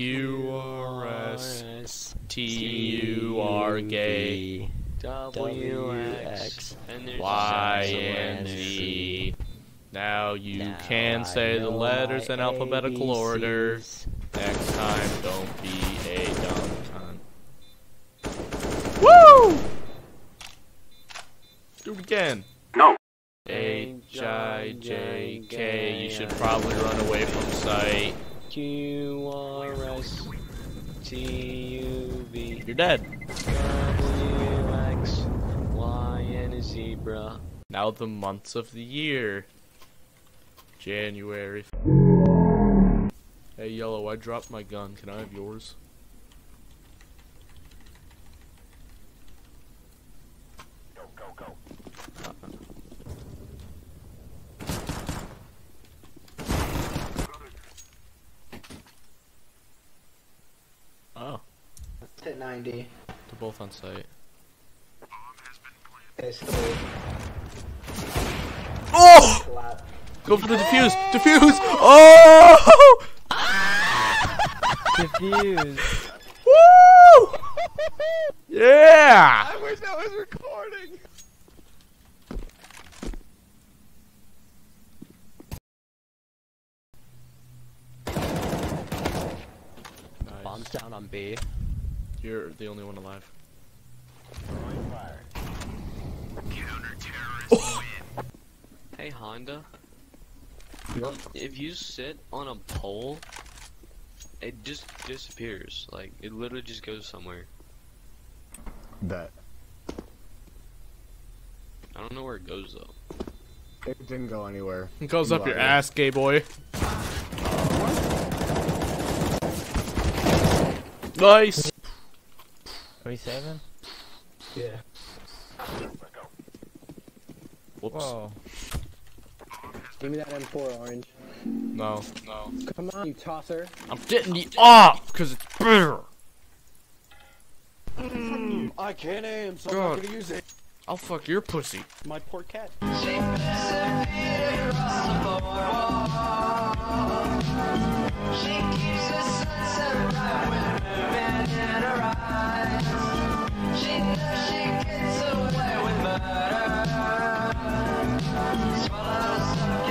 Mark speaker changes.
Speaker 1: Q R S T U R gay
Speaker 2: W X and there's
Speaker 1: Y
Speaker 2: just
Speaker 1: and
Speaker 2: letters.
Speaker 1: Z. Now you can say the letters in alphabetical order. Next time, don't be a dumb cunt. Woo! Do it again.
Speaker 3: No.
Speaker 1: H I J K. You should probably run away from sight.
Speaker 2: Q R S T U V
Speaker 1: You're dead.
Speaker 2: W X Y and zebra.
Speaker 1: Now the months of the year. January. Hey Yellow, I dropped my gun. Can I have yours?
Speaker 3: Go, go, go.
Speaker 1: Oh,
Speaker 4: Hit 90.
Speaker 1: they're both on site. Oh! Go for the ah! defuse! Defuse! Oh!
Speaker 5: Confused.
Speaker 1: Woo! Yeah!
Speaker 2: I wish that was recording.
Speaker 5: Bombs down on B.
Speaker 1: You're the only one alive.
Speaker 2: Hey Honda. If you sit on a pole, it just disappears. Like it literally just goes somewhere.
Speaker 6: That.
Speaker 2: I don't know where it goes though.
Speaker 6: It didn't go anywhere.
Speaker 1: It goes
Speaker 6: You
Speaker 1: up your
Speaker 6: liar.
Speaker 1: ass, gay boy. Nice!
Speaker 5: 27?
Speaker 4: Yeah.
Speaker 1: Whoops.
Speaker 5: Whoa.
Speaker 7: Give me that M4 orange.
Speaker 1: No, no.
Speaker 7: Come on, you tosser.
Speaker 1: I'm getting the off because it's better.
Speaker 8: Mm, I can't aim, so
Speaker 1: God.
Speaker 8: I'm not gonna use it.
Speaker 1: I'll fuck your pussy.
Speaker 8: My poor cat.
Speaker 9: Swallow some